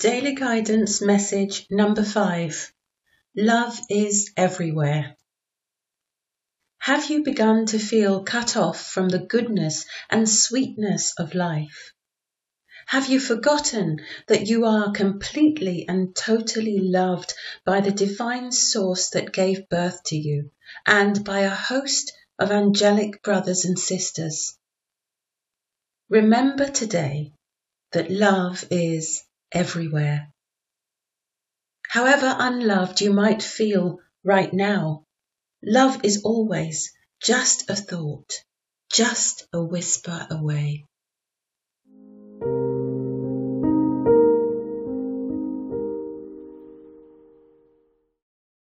Daily Guidance Message Number 5 Love is Everywhere. Have you begun to feel cut off from the goodness and sweetness of life? Have you forgotten that you are completely and totally loved by the divine source that gave birth to you and by a host of angelic brothers and sisters? Remember today that love is everywhere. However unloved you might feel right now, love is always just a thought, just a whisper away.